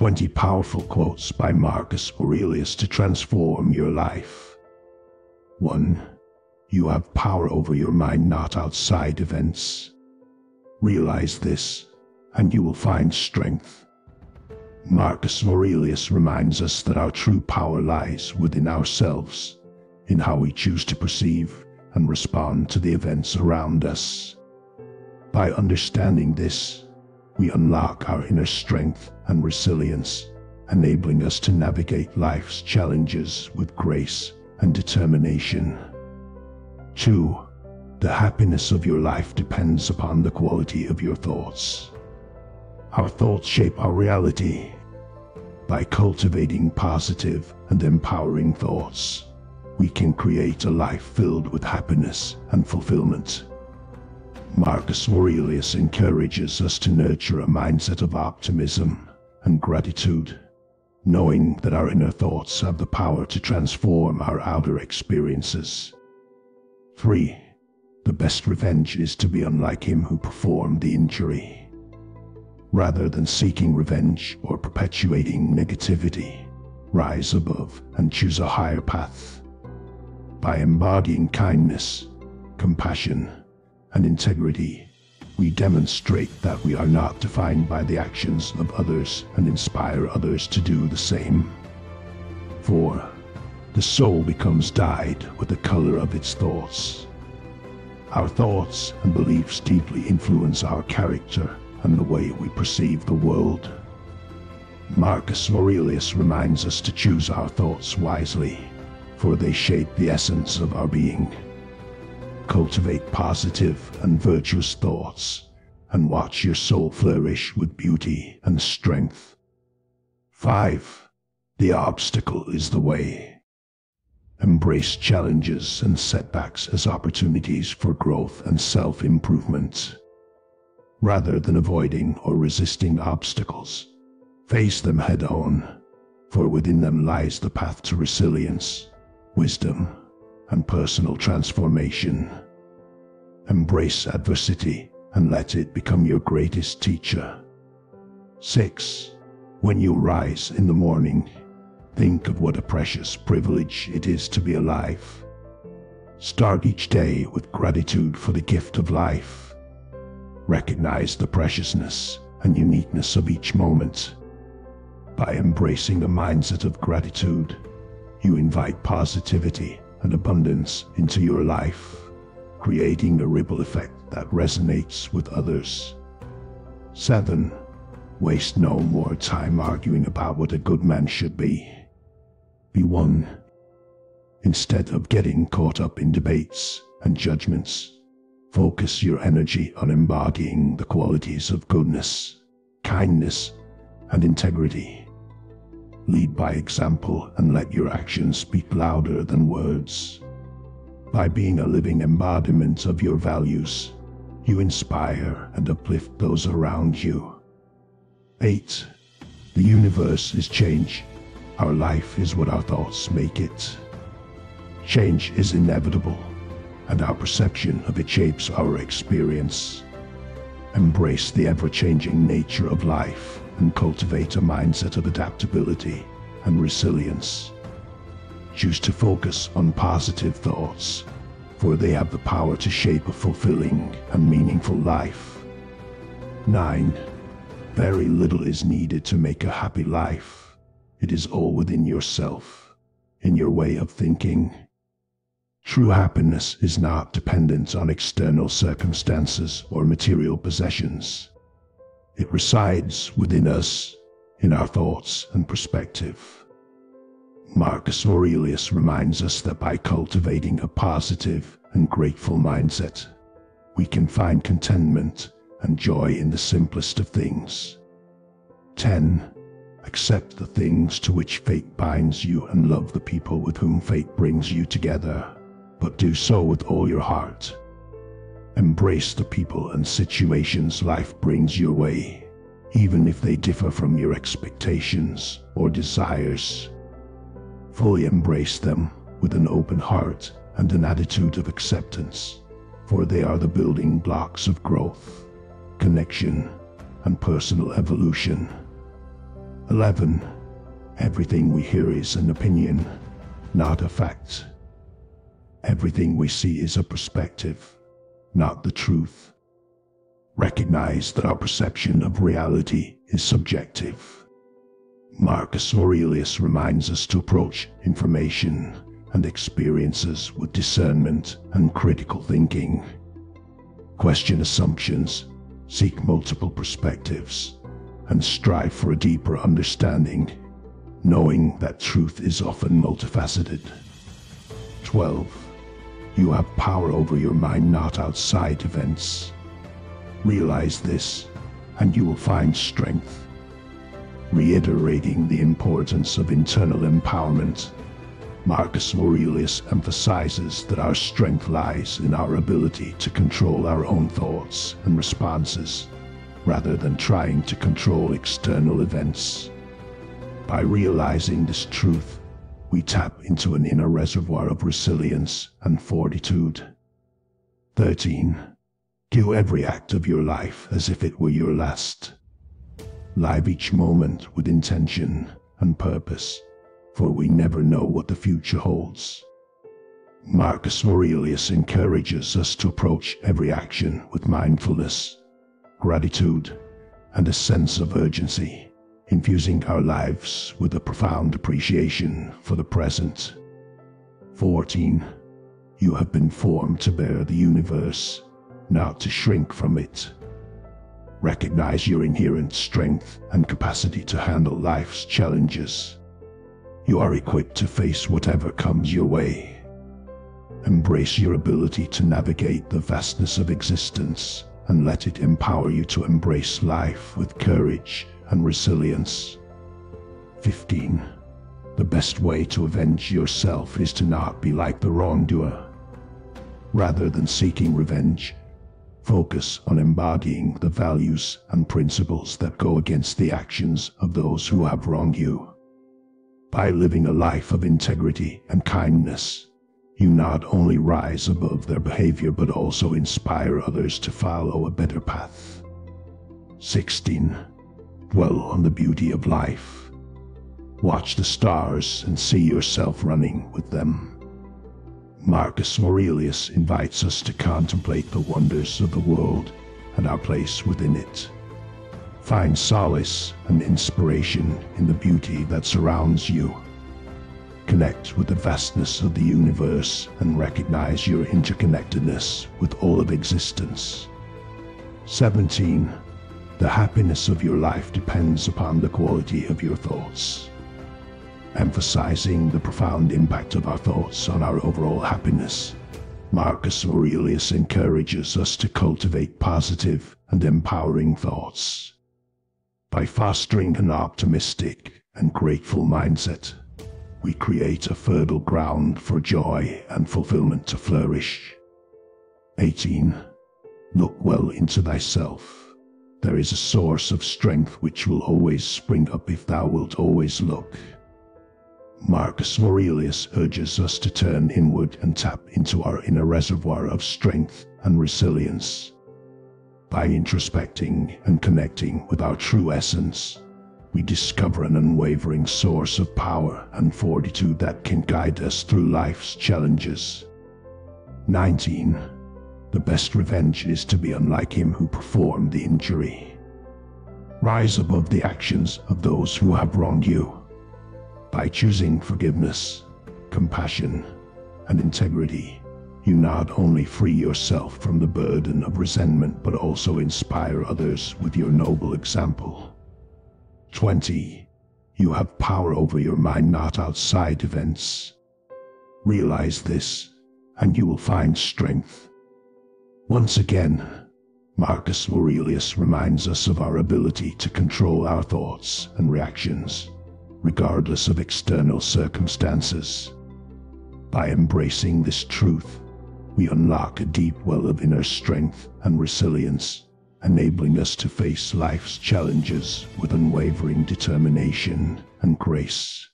20 powerful quotes by Marcus Aurelius to transform your life. 1. You have power over your mind, not outside events. Realize this, and you will find strength. Marcus Aurelius reminds us that our true power lies within ourselves, in how we choose to perceive and respond to the events around us. By understanding this, we unlock our inner strength and resilience, enabling us to navigate life's challenges with grace and determination. 2. The happiness of your life depends upon the quality of your thoughts. Our thoughts shape our reality. By cultivating positive and empowering thoughts, we can create a life filled with happiness and fulfillment. Marcus Aurelius encourages us to nurture a mindset of optimism and gratitude, knowing that our inner thoughts have the power to transform our outer experiences. 3. The best revenge is to be unlike him who performed the injury. Rather than seeking revenge or perpetuating negativity, rise above and choose a higher path. By embodying kindness, compassion, and integrity, we demonstrate that we are not defined by the actions of others and inspire others to do the same. 4. The soul becomes dyed with the color of its thoughts. Our thoughts and beliefs deeply influence our character and the way we perceive the world. Marcus Aurelius reminds us to choose our thoughts wisely, for they shape the essence of our being. Cultivate positive and virtuous thoughts, and watch your soul flourish with beauty and strength. 5. The obstacle is the way. Embrace challenges and setbacks as opportunities for growth and self improvement. Rather than avoiding or resisting obstacles, face them head on, for within them lies the path to resilience, wisdom, and personal transformation. Embrace adversity and let it become your greatest teacher. 6. When you rise in the morning, Think of what a precious privilege it is to be alive. Start each day with gratitude for the gift of life. Recognize the preciousness and uniqueness of each moment. By embracing a mindset of gratitude, you invite positivity and abundance into your life, creating a ripple effect that resonates with others. 7. Waste no more time arguing about what a good man should be be one. Instead of getting caught up in debates and judgments, focus your energy on embodying the qualities of goodness, kindness, and integrity. Lead by example and let your actions speak louder than words. By being a living embodiment of your values, you inspire and uplift those around you. 8. The universe is change our life is what our thoughts make it. Change is inevitable, and our perception of it shapes our experience. Embrace the ever-changing nature of life and cultivate a mindset of adaptability and resilience. Choose to focus on positive thoughts, for they have the power to shape a fulfilling and meaningful life. 9. Very little is needed to make a happy life. It is all within yourself, in your way of thinking. True happiness is not dependent on external circumstances or material possessions. It resides within us, in our thoughts and perspective. Marcus Aurelius reminds us that by cultivating a positive and grateful mindset, we can find contentment and joy in the simplest of things. 10. Accept the things to which fate binds you and love the people with whom fate brings you together, but do so with all your heart. Embrace the people and situations life brings your way, even if they differ from your expectations or desires. Fully embrace them with an open heart and an attitude of acceptance, for they are the building blocks of growth, connection, and personal evolution. 11. Everything we hear is an opinion, not a fact. Everything we see is a perspective, not the truth. Recognize that our perception of reality is subjective. Marcus Aurelius reminds us to approach information and experiences with discernment and critical thinking. Question assumptions, seek multiple perspectives, and strive for a deeper understanding, knowing that truth is often multifaceted. 12. You have power over your mind, not outside events. Realize this, and you will find strength. Reiterating the importance of internal empowerment, Marcus Aurelius emphasizes that our strength lies in our ability to control our own thoughts and responses, rather than trying to control external events. By realizing this truth, we tap into an inner reservoir of resilience and fortitude. 13. Kill every act of your life as if it were your last. Live each moment with intention and purpose, for we never know what the future holds. Marcus Aurelius encourages us to approach every action with mindfulness, gratitude, and a sense of urgency, infusing our lives with a profound appreciation for the present. 14. You have been formed to bear the universe not to shrink from it. Recognize your inherent strength and capacity to handle life's challenges. You are equipped to face whatever comes your way. Embrace your ability to navigate the vastness of existence and let it empower you to embrace life with courage and resilience. 15. The best way to avenge yourself is to not be like the wrongdoer. Rather than seeking revenge, Focus on embodying the values and principles that go against the actions of those who have wronged you. By living a life of integrity and kindness, you not only rise above their behavior but also inspire others to follow a better path. 16. Dwell on the beauty of life. Watch the stars and see yourself running with them. Marcus Aurelius invites us to contemplate the wonders of the world and our place within it. Find solace and inspiration in the beauty that surrounds you. Connect with the vastness of the universe and recognize your interconnectedness with all of existence. 17. The happiness of your life depends upon the quality of your thoughts emphasizing the profound impact of our thoughts on our overall happiness. Marcus Aurelius encourages us to cultivate positive and empowering thoughts. By fostering an optimistic and grateful mindset, we create a fertile ground for joy and fulfillment to flourish. 18. Look well into thyself. There is a source of strength which will always spring up if thou wilt always look. Marcus Aurelius urges us to turn inward and tap into our inner reservoir of strength and resilience. By introspecting and connecting with our true essence, we discover an unwavering source of power and fortitude that can guide us through life's challenges. 19. The best revenge is to be unlike him who performed the injury. Rise above the actions of those who have wronged you by choosing forgiveness, compassion, and integrity, you not only free yourself from the burden of resentment but also inspire others with your noble example. 20. You have power over your mind, not outside events. Realize this, and you will find strength. Once again, Marcus Aurelius reminds us of our ability to control our thoughts and reactions regardless of external circumstances. By embracing this truth, we unlock a deep well of inner strength and resilience, enabling us to face life's challenges with unwavering determination and grace.